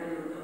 Amen.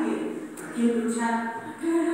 Necesitamos a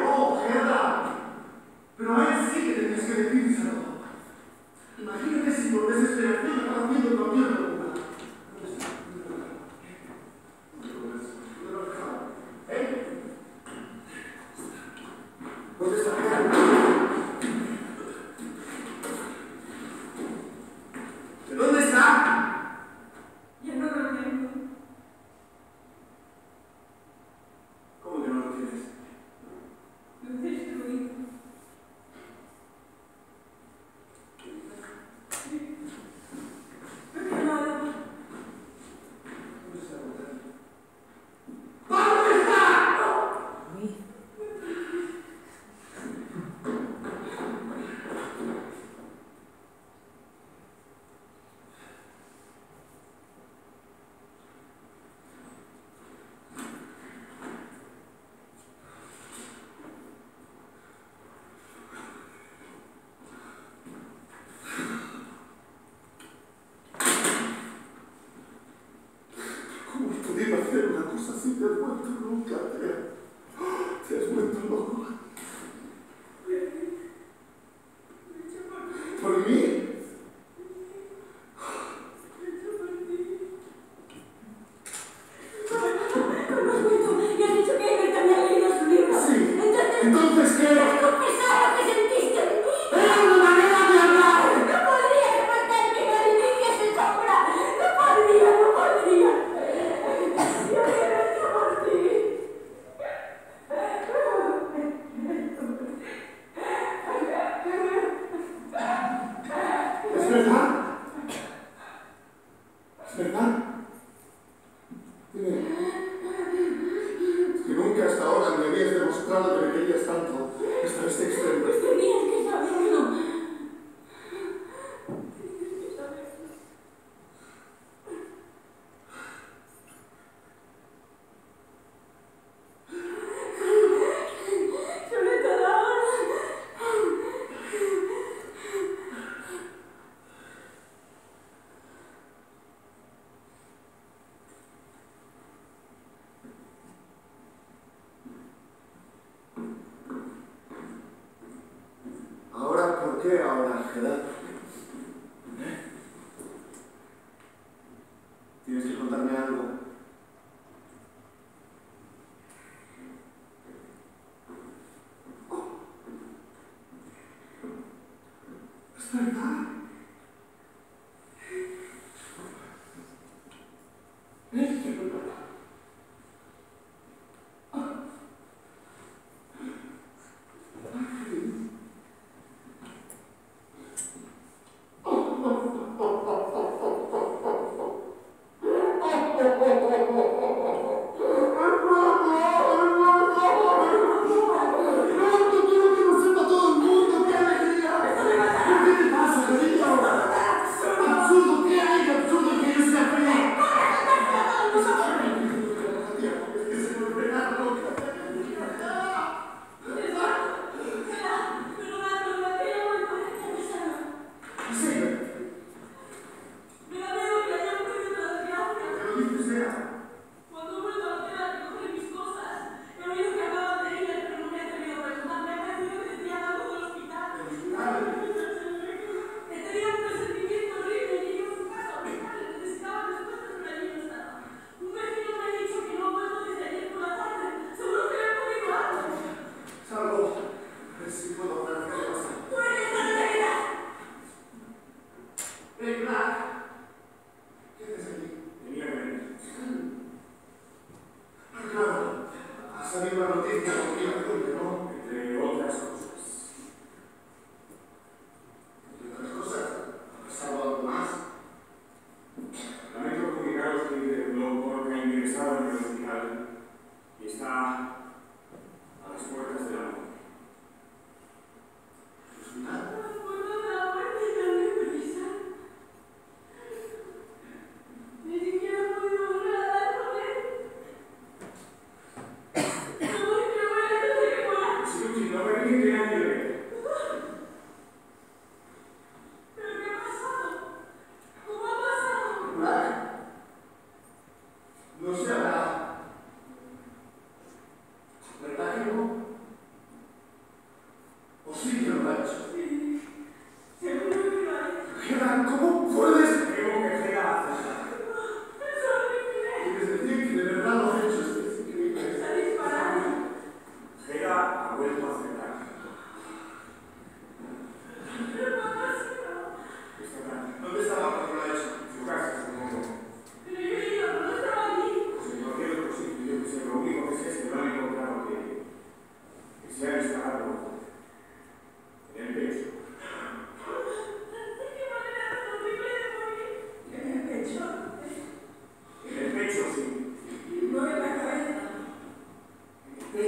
Tienes que contarme algo.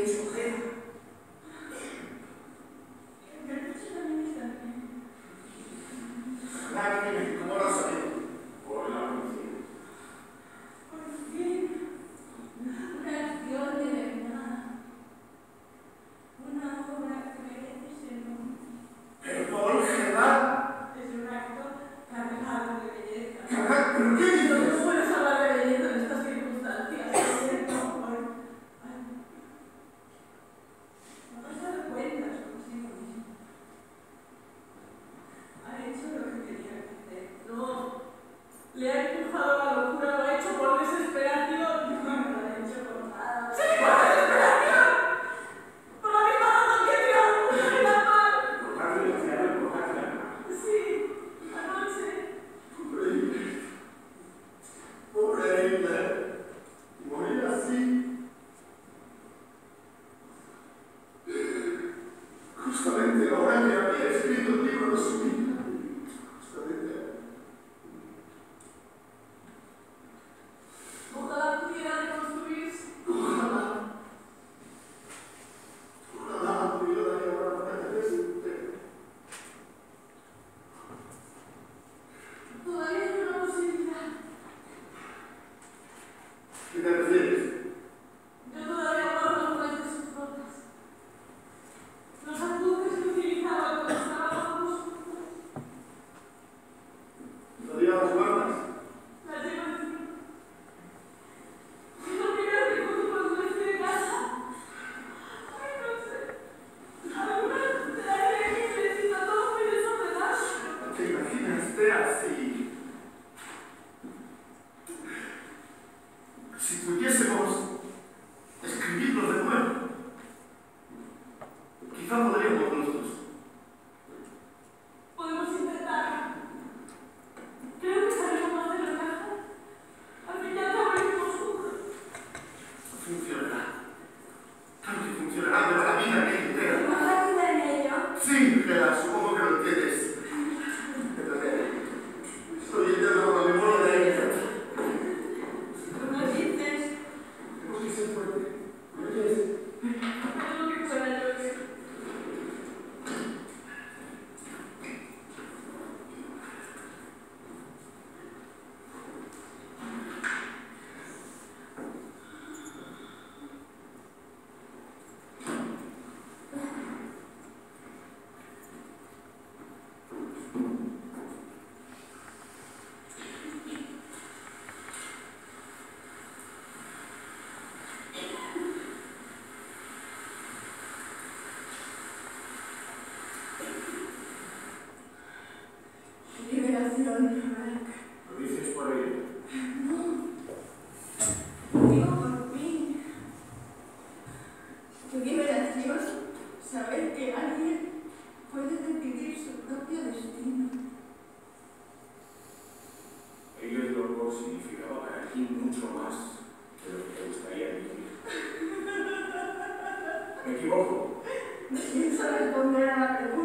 Deus, Two Lo dices por ella. No. Digo por mí. Que vive gracioso saber que alguien puede decidir su propio destino. Ellos luego significaba para ti mucho más que lo que te gustaría vivir. ¿Me equivoco? No responder a la pregunta.